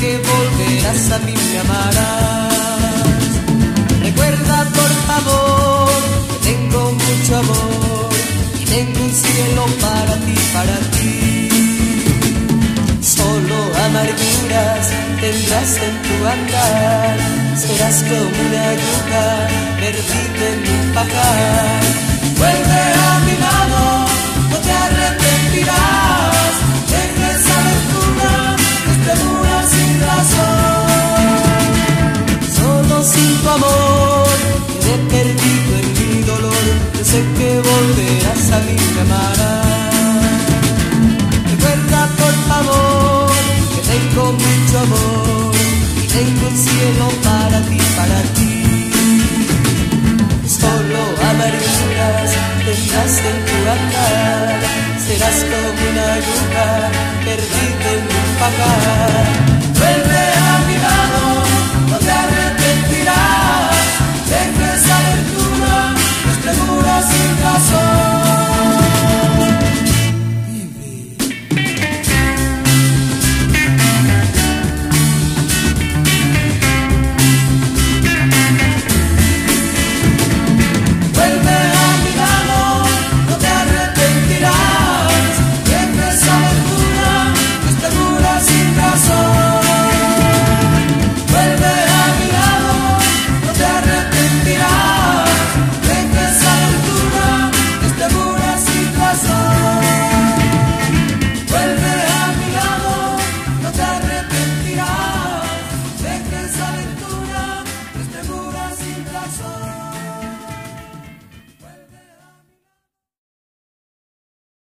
que volverás a mí me amarás. Recuerda por favor que tengo mucho amor y tengo un cielo para ti, para ti. Solo amarguras tendrás en tu andar, serás como una aguja perdida en un pajar. Tu amor, quedé perdido en mi dolor, sé que volverás a mí, me amarás. Recuerda por favor que tengo mucho amor y tengo el cielo para ti, para ti. Solo amarguras tendrás en tu andar, serás como una aguja perdida en un pajar. Vuelve